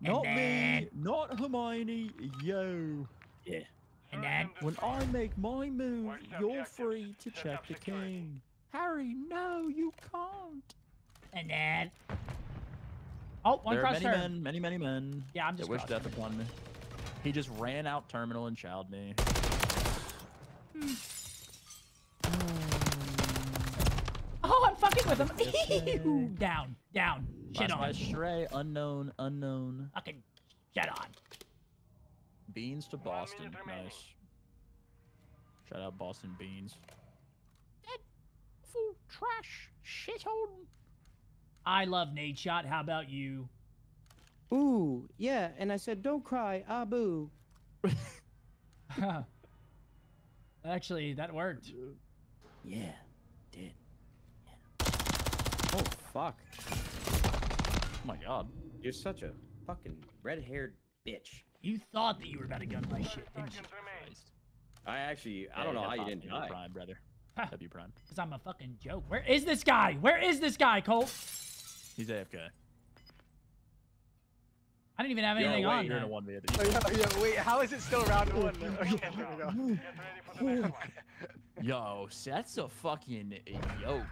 Not And me, not Hermione, yo. Yeah. And then When I make my move, you're free to check the king. Harry, no, you can't. and then. Oh, one there are many turn. men, many, many men Yeah, I'm that just wish cross death upon me. He just ran out terminal and chowed me. Hmm. Oh, I'm fucking with him. Okay. down, down. Shit on. my stray, unknown, unknown. Fucking shit on. Beans to Boston, nice. Shout out Boston Beans. That Fool trash shithole. I love Nadeshot. How about you? Ooh, yeah, and I said, don't cry, Abu. Actually, that worked. Yeah, did. Oh, fuck. Oh my god. You're such a fucking red-haired bitch. You thought that you were about to gun my shit, didn't you? Seconds. I actually, I Yeah, don't know yeah, how you didn't you're die. Prime, brother. Ha. W Prime. Because I'm a fucking joke. Where is this guy? Where is this guy, Colt? He's AFK. I didn't even have Yo, anything wait, on You're in a that. 1v. Oh, yeah, oh, yeah, wait, how is it still round one? Okay, there we go. ready for the next one. Yo, so that's a fucking yoke.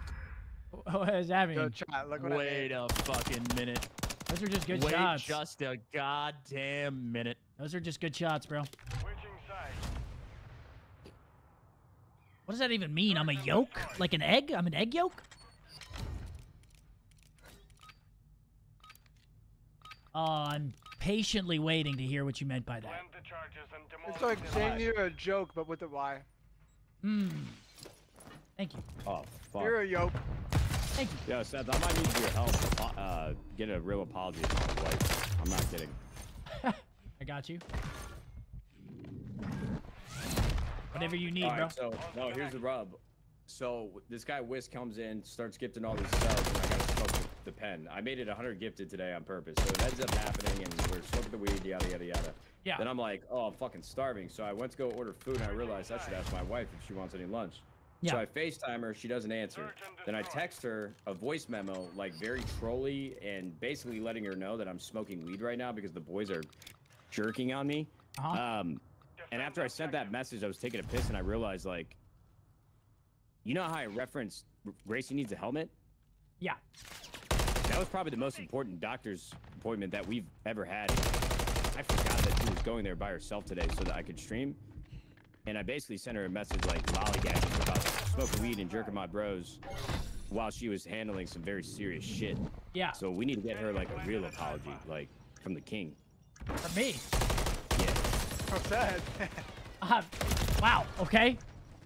What does that mean? Yo, chat, look what I Wait a fucking minute. Those are just good Wait shots. just a goddamn minute. Those are just good shots, bro. What does that even mean? I'm a yolk? Like an egg? I'm an egg yolk? Oh, I'm patiently waiting to hear what you meant by that. Plant the charges and demolish It's like saying you're a joke, but with a Y. Hmm. Thank you. Oh, fuck. You're a yoke. Thank you. Yo, Seth, I might need your help. Uh, get a real apology from my wife. I'm not kidding. I got you. Whatever you need, All bro. so no, here's the rub. So this guy Whis comes in, starts gifting all these subs, and I gotta smoke the, the pen. I made it 100 gifted today on purpose, so it ends up happening, and we're smoking the weed, yada yada yada. Yeah. Then I'm like, oh, I'm fucking starving, so I went to go order food, and I realized I should ask my wife if she wants any lunch. So I FaceTime her, she doesn't answer. Then I text her a voice memo, like very trolly, and basically letting her know that I'm smoking weed right now because the boys are jerking on me. Uh-huh. Um, and after I sent that message, I was taking a piss and I realized, like, you know how I referenced Gracie needs a helmet? yeah. That was probably the most important doctor's appointment that we've ever had. I forgot that she was going there by herself today so that I could stream. And I basically sent her a message like lollygagging smoking weed and jerking my bros while she was handling some very serious shit. Yeah. So we need to get her like a real apology, like from the king. For me. Yeah. I'm sad. Uh, wow. Okay.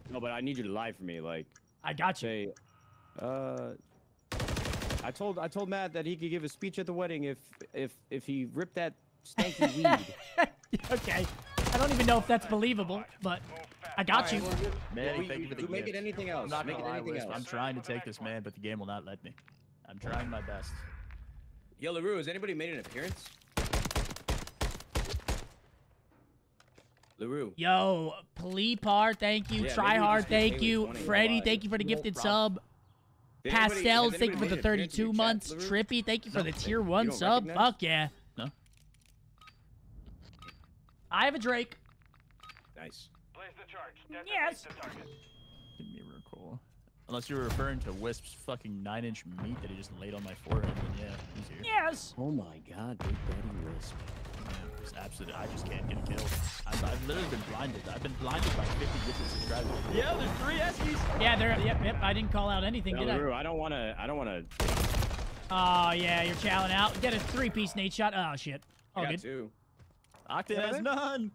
No, but I need you to lie for me, like I got you. say, uh, I told I told Matt that he could give a speech at the wedding if if if he ripped that stanky weed. okay. I don't even know if that's believable, but I got you. Man, we- thank you for the we make it anything else. I'm not Make it anything else. I'm trying to take this man, but the game will not let me. I'm trying my best. Yo, Larew, has anybody made an appearance? Larew. Yo, Pleepar, thank you. Yeah, Try hard, thank you. Freddy, thank you for the gifted problem. sub. Anybody- Pastels, thank you for the made an appearance in 32 your chat, months. Trippy, thank you for No, the tier you 1 don't sub. recognize? Fuck yeah. No? I have a Drake. Nice. Yes. the target. Give me a recall. Unless you were referring to Wisp's fucking nine inch meat that he just laid on my forehead, then yeah, he's here. Yes. Oh my god, Big Daddy Wisp. Yeah, it's absolute. I just can't get a kill. I've, I've literally been blinded. I've been blinded by 50 gifted subscribers. Yeah, there's three Eskies. Yeah, there. Yep, yep. I didn't call out anything, Now, did I? I don't want to. I don't want to. Oh, yeah, you're chowing out. Get a three piece Nadeshot. Oh, shit. Oh, got good. two. Octane has none.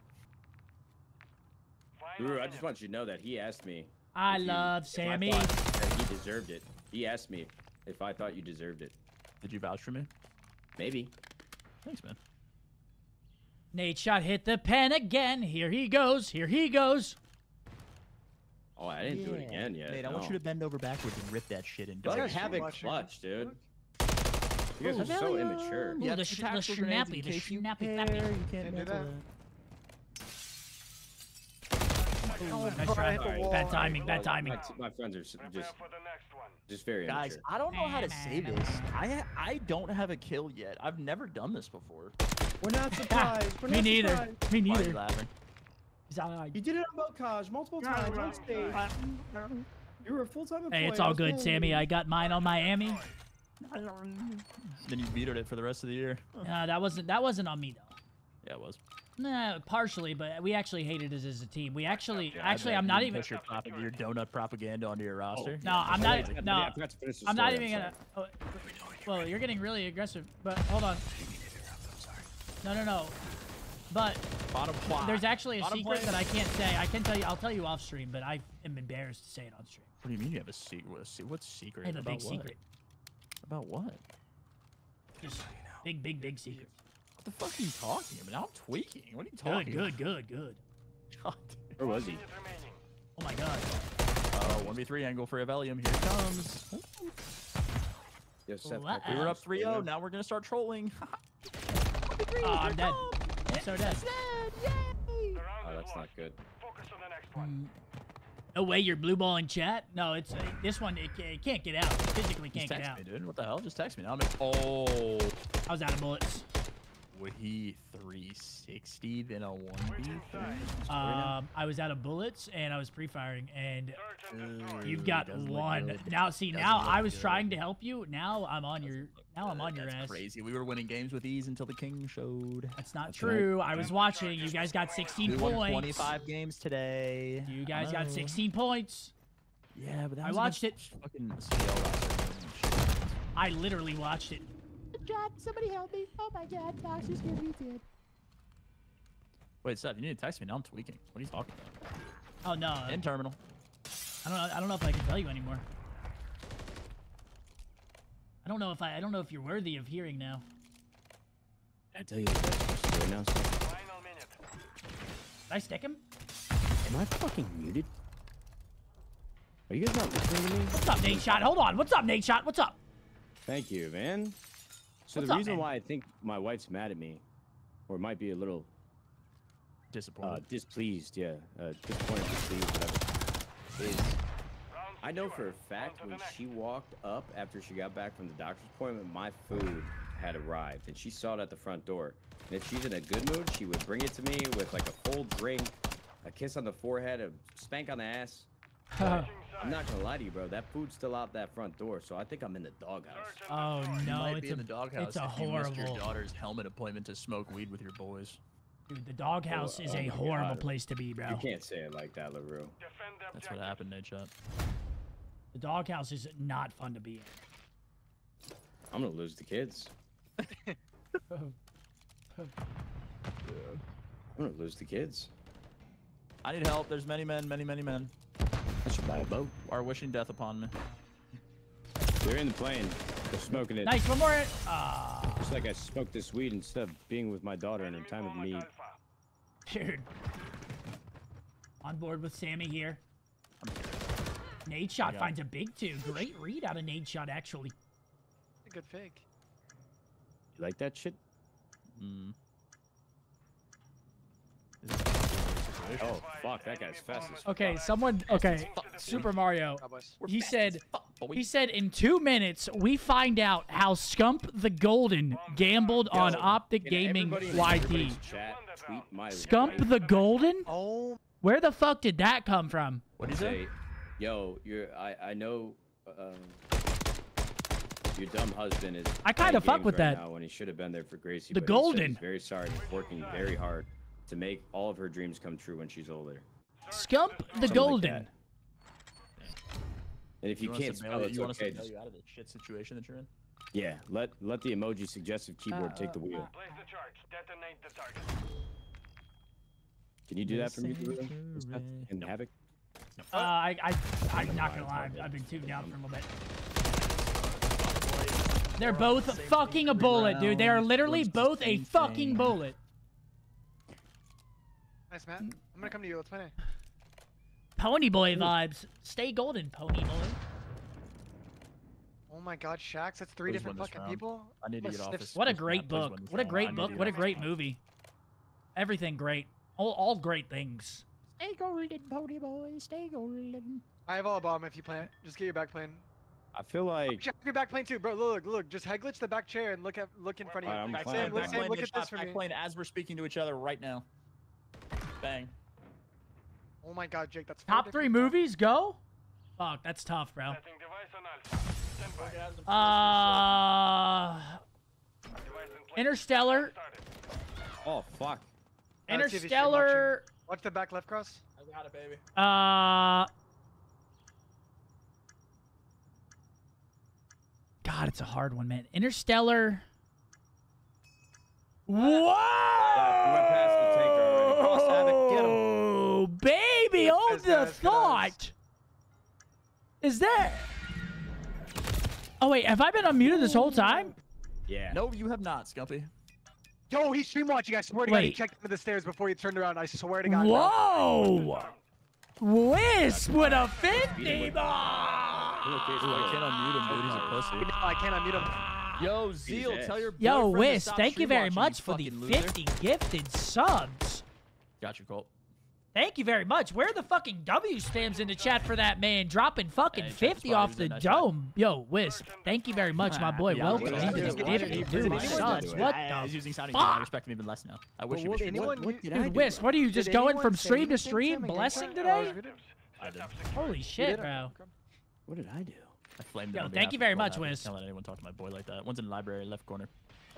Final Larew, I just want you to know that he asked me. I if you- love if I Sammy. thought that he deserved it. He asked me if I thought you deserved it. Did you vouch for me? Maybe. Thanks, man. Nadeshot hit the pen again. Here he goes. Here he goes. Oh, I didn't do it again yet. Nate, I want you to bend over backwards and rip that shit and Let That's have it much, clutch, dude. You guys are so immature. Ooh, Yeah, the the sh- the tactical grenades schnappy, in the case you schnappy care. You can't Can't do mental that. Oh nice try. hit the Alright. wall. Bad timing, bad timing. My, my friends are just for the next one. just very Guys, immature. I don't know how to say this. I I don't have a kill yet. I've never done this before. We're not surprised. We're Me not neither. surprised. Me Why are you neither. laughing? You did it on Mokaj multiple times on stage. You were a full-time employee. Hey, it's all good, Sammy. I got mine on Miami. Then you vetoed it for the rest of the year. Uh, that wasn't that wasn't on me though. Yeah, it was. Nah, partially, but we actually hated it as a team. We actually, Yeah, actually, I'm not even. push your, propag- your donut propaganda onto your oh, roster. No, I'm Oh, not. I forgot to- No, I forgot to finish the I'm not even gonna. Oh, well, you're getting really aggressive, but hold on. No, no, no. But Bottom plot. there's actually a Bottom secret plane. that I can't say. I can tell you. I'll tell you off stream, but I am embarrassed to say it on stream. What do you mean you have a secret? What, what's secret? I have a About big what? secret. About what? Just big, big, big secret. What the fuck are you talking about? I'm tweaking. What are you Good, talking good, good, good. about? Where was he? Oh my god. Oh, 1v3 angle for Evelium. Here it comes. Yo, Seth, What? We were up Abs- 3 0. Now we're going to start trolling. Oh, I'm dead. I'm so dead. The round Oh, that's not good. Focus on the next one. No way, you're blue balling chat. No, it's uh, this one. It, it can't get out. It physically can't get text out. me, dude. What the hell? Just text me. Now I'm in. Oh. I was out of bullets. Would he 360 then a Switch 1v3? Um, I was out of bullets and I was pre-firing, and Search you've got one. Now, see, Doesn't now I was good. trying to help you. Now I'm on your. Doesn't look Now I'm on your That's ass. crazy. We were winning games with ease until the king showed. That's not That's right. true. I was watching. You guys got 16 We won points. 25 games today. You guys got 16 points. Yeah, but that I watched it. Fucking I literally watched it. God, somebody help me. Oh my god, Fox is gonna be dead. Wait, Seth, you need to text me. Now I'm tweaking. What are you talking about? Oh no, In terminal. I don't know. I don't know if I can tell you anymore. I don't know if I. I don't know if you're worthy of hearing now. I tell you the best story now. Seth? Final minute. Did I stick him? Am I fucking muted? Are you guys not listening to me? What's up, Nadeshot? Hold on. What's up, Nadeshot? What's up? Thank you, man. So What's the up, reason man? why I think my wife's mad at me, or might be a little uh, Disappointed. displeased, yeah, uh, disappointed, displeased, whatever, is I know for a fact when she walked up after she got back from the doctor's appointment, my food had arrived, and she saw it at the front door. And if she's in a good mood, she would bring it to me with like a full drink, a kiss on the forehead, a spank on the ass. But I'm not gonna lie to you, bro. That food's still out that front door, so I think I'm in the doghouse. Search Oh destroy. You no, might it's be a, in the doghouse it's a if you missed your daughter's helmet appointment to smoke weed with your boys. Dude, the doghouse Oh, is oh a horrible God. place to be, bro. You can't say it like that, Larew. Defend That's what happened, Nadeshot. The doghouse is not fun to be in. I'm gonna lose the kids. I'm gonna lose the kids. I need help. There's many men, many, many men I should buy a boat. are wishing death upon me. They're in the plane. They're smoking it. Nice, one more. Ah, Just like I smoked this weed instead of being with my daughter in a time of need. Dude. On board with Sammy here. Nadeshot finds a big two. Great read out of Nadeshot, actually. A good fake. You like that shit? Mm. Oh, fuck, that guy's fast as Okay, someone. Okay, Super Mario. He said. He said in two minutes we find out how Scump the Golden gambled on Optic Gaming everybody in YT. everybody's Chat, tweet my Scump wife the Golden? Oh, Where the fuck did that come from? What is do you say? say, "Yo, you're. I I know. Um, your dumb husband is. I kinda fuck with right that. Now when he should have been there for Gracie. The but he said Golden. He's very sorry. He's working very hard to make all of her dreams come true when she's older. Scump the Something Golden. that. And if you, want us can't spell it, you want us to okay. bail Just, you out of the shit situation that you're in? yeah, let let the emoji suggestive keyboard take the uh, uh, wheel. Uh. Place the charge. Detonate the target. Can you do that for me, Lulu? Misery. And Havoc? Uh, I, I, I'm not gonna lie. I've, I've been tuned out for a little bit. They're both fucking a bullet, dude. They are literally both a fucking bullet. Nice, Matt. Mm. I'm gonna come to you. Let's play. Pony boy vibes. Stay golden, pony boy. Oh my God, Shax. That's three Please different fucking round. people. I need to get off this. What a great Matt, book. What a great book. What a great off. movie. Everything great. All, all great things. Stay golden, pony boy. Stay golden. I have all bomb if you plant. Just get your back plane. I feel like Check your back plane too, bro. Look, look. Just head glitch the back chair and look at look in front of you. Alright, I'm Back Sam, look, Sam, look at this shot, for back me. plane as we're speaking to each other right now. Bang. Oh my god, Jake, that's Top three movies, go. Fuck, that's tough, bro. Setting device on Alpha. Stand by. Uh, Device in place. Interstellar. Oh fuck. Uh, TV stream Interstellar. Watch the back left cross. I got it, baby. Uh. God, it's a hard one, man. Interstellar. Whoa! we went past the tanker already. Cross havoc, get 'em. Oh, baby, hold Good the eyes, good thought. Is that? Oh wait, have I been unmuted this whole time? Yeah. No, you have not, Scumpy. Yo, he's stream watching. I swear to God, he checked under the stairs before he turned around. I swear to God. bro. Whoa! Wisp with a 50 Look, ball! I like- can't unmute him, dude. He's a pussy. No, I can't unmute him. Yo, Zeal, tell your Yo, boyfriend to Wisp, stop thank you very much for the fucking loser. 50 gifted subs. Got you, Colt. Thank you very much. Where are the fucking W stamps in the chat for that man dropping fucking Hey, 50 off the in that chat. dome? Yo, Wisp, thank you very much, my boy. Yeah, Welcome what into the I do? dude anyone What I, I the using sounding fuck? I respect him even less now. I wish But he what, was. what, anyone what you- did I Dude, do? Wisp, what are you Did just going from stream to stream, blessing that? Today? I did. Holy shit, bro. What did I do? I flamed Yo, thank you very much, Havoc. Wiz. Can't let anyone talk to my boy like that. One's in the library, left corner.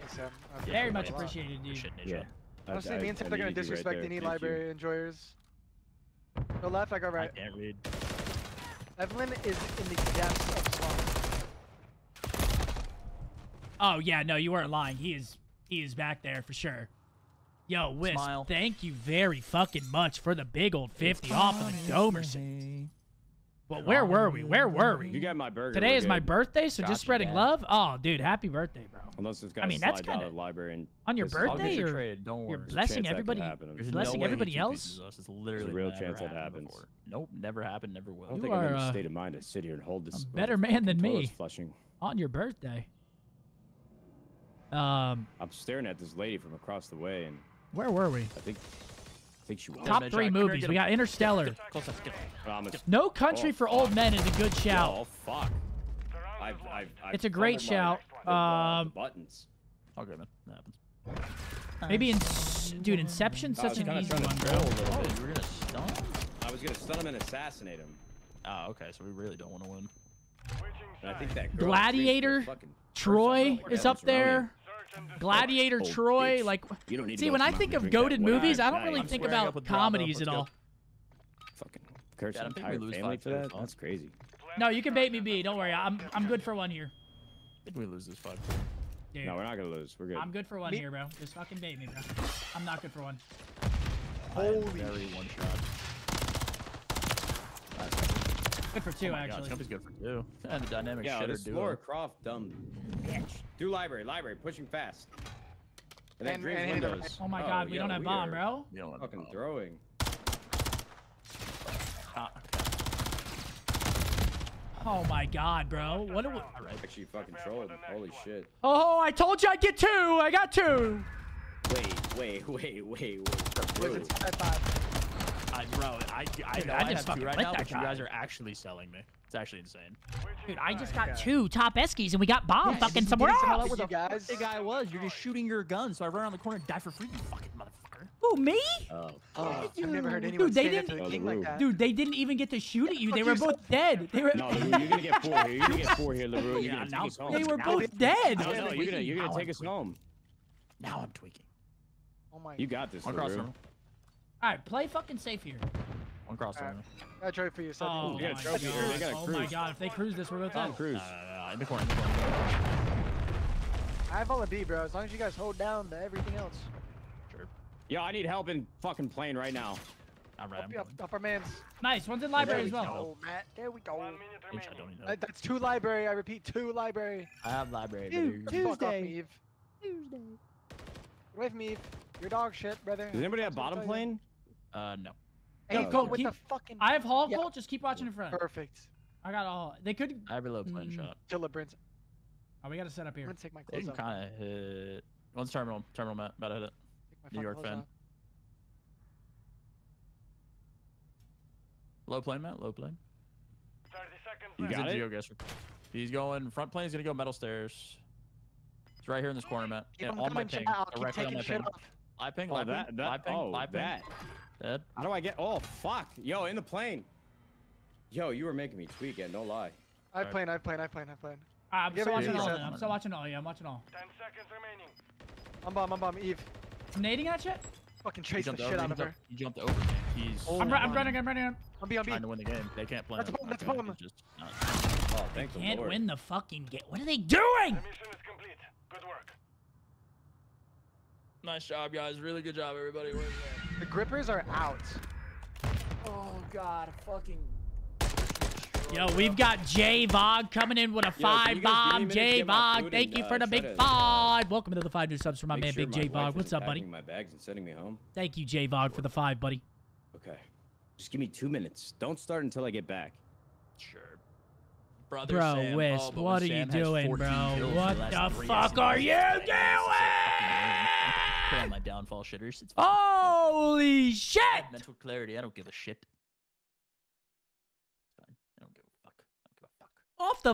Sam. Very much it a lot. appreciated, dude. Shit. Yeah. I- Honestly, I- me and Sam I are gonna needed you right disrespect any library enjoyers. Go left, I go right. I can't read. Evelyn is in the depths of slumber. Oh yeah, no, you weren't lying. He is he is back there for sure. Yo, Wisp, Smile. thank you very fucking much for the big old 50 off of the Gomer set. Well, where were we? Where were we? You we? got my burger. Today we're is my birthday, so Gotcha, just spreading Dad. love. Oh, dude, happy birthday, bro. Unless this guy I mean, that's kinda- library and On your this is- I'll birthday, get you or traded. Don't you're worry. There's a blessing chance that could everybody? happen. There's There's blessing no everybody else? pieces us. It's literally real chance that happens. before. Nope, never happened, never will. I don't You think I'm in are, a state of mind to sit here and hold this. a better man than me. Flushing. On your birthday. Um, I'm staring at this lady from across the way, and where were we? I think, I think she was. Top three Jack, come here, movies. We got Interstellar. Close up, get him. Promise. No Country Oh, for Old Men is a good shout. Oh fuck! I've. I've, I've It's a great fumbled my- shout. the, uh, the Um, buttons. Okay, man. That happens. Maybe in dude, Inception's I such an easy one, bro. Oh, you were gonna stun? I was gonna stun him and assassinate him. Ah, okay, so we really don't want to win. And I think that Gladiator, Troy is up it's Ronan. there. Search and destroy. Gladiator, Oh, Troy. bitch. Like, You don't need see, go when I think of goaded movies, I don't really I'm think about comedies at all. Fucking curse Dad, I an think we entire lose family for that. huh? That's crazy. No, you can bait me, B. Don't worry. I'm I'm good for one here. I think we lose this fight? Dude, No, we're not gonna lose. We're good. I'm good for one Me- here, bro. Just fucking bait me, bro. I'm not good for one. Holy Very one shot. Good for two, oh my actually. God, Scumpy's good for two. And the dynamic Yeah, shitter this duo. Laura Croft, dumb bitch. Do library, library, pushing fast. And then And- and windows. Oh my god, we yo, don't have bomb, bro. You don't want Fucking to throwing. Ah, Oh my god, bro. What do we... Actually, fucking trolled. Holy shit. Oh, I told you I'd get two. I got two. Wait, wait, wait, wait, wait. Wait, Bro, it's five five. I, I, I Dude, know I I, just have fucking two right lit now, that but you guy. guys are actually selling me. It's actually insane. Dude, I just got okay. two top Eskies and we got bomb Yeah, fucking somewhere didn't else. us You what the fuck guys- The guy was. You're just shooting your gun, so I run around the corner and die for free. You fucking motherfucker. Who, me? Oh, Oh, I've never heard anyone Dude, they stand didn't- the Oh, king like that. Dude, they didn't even get to shoot at you. They were both dead. They were no, Larew, you're gonna get four here. You're gonna get four here, Larew. You're Yeah, gonna now take they were both dead. No, no, you're gonna, you're gonna take I'm us home. Now I'm tweaking. Oh my. You got this, One cross Larew. room. All right, play fucking safe here. One cross Alright. room. I tried for you. So Oh, we got a trophy here. They got a Oh my god, if they cruise this, we're both Tom dead. Cruise. No, no, no, no, in the corner. In the corner. I have all the B, bro. As long as you guys hold down the everything else. Sure. Yo, I need help in fucking plane right now. I'm right. I'm Up, up, coming. upper man's. Nice, one's in library as well. go, Matt. There we go. One minute Inch, I don't even Uh, know. that's two library. I repeat, two library. I have library. Dude, baby. Fuck off, Tuesday. Eve. Tuesday. Get away from Eve. You're dog shit, brother. Does anybody have That's what bottom telling you. plane? Uh, no. Hey, Yo, go keep- with the fucking. I have Hall Yeah. Colt, just keep watching in front. Perfect. I got all. They could. I have a low plane Mm. shot. Deliverance. Oh, we got to set up here. I'm here. gonna take my They clothes can off. kind of hit. One's terminal. Terminal, Matt. About to hit it. New York fan. off. Low plane, Matt. Low plane. 30 seconds You left. got He's it? in GeoGuessr. He's going front plane. He's gonna go metal stairs. It's right here in this corner, Matt. Keep Yeah, on my ping. I'll keep Directly on taking my ping. off. I ping. Oh, that, ping, that, live ping, oh, live ping. that. Dead. How do I get? Oh, fuck. Yo, in the plane. Yo, you were making me tweak it. No lie. I plane, I plane, I plane, I plane. Ah, I'm still watching easy, all. I'm still watching all. Yeah, I'm watching all. 10 seconds remaining. I'm bomb, I'm bomb. Eve, Nading at you? fucking He chase the shit over. out He of her. jumped, he jumped over me. He's. Oh I'm, my ru- I'm running. I'm running. I'm I'm B, I'm B. trying to win the game. They can't play. Let's him. bomb, let's bomb. just not- Oh, thank the Can't Lord. win the fucking game. What are they doing? The mission is complete. Good work. Nice job, guys. Really good job, everybody. Where's that? The grippers are out. Oh God, fucking. Yo, we've got J Vog coming in with a five you guys give me a bomb. minute to J Vog, thank and, you uh, for the big to, uh, five. Welcome to the five new subs from my Make man sure Big my J Vog. What's up, buddy? My bags and sending me home. Thank you, J Vog, for the five, buddy. Okay. Just give me two minutes. Don't start until I get back. Sure. Brother Bro, Sam. Wisp, oh, but what when are you Sam has doing, 14 bro? kills What in the, last the three fuck SCs, are you it's like, this is fucking doing? Put on my downfall shitters. It's. Holy shit! Mental clarity. I don't give a shit. It's fine. I don't give a fuck. I don't give a fuck. Off the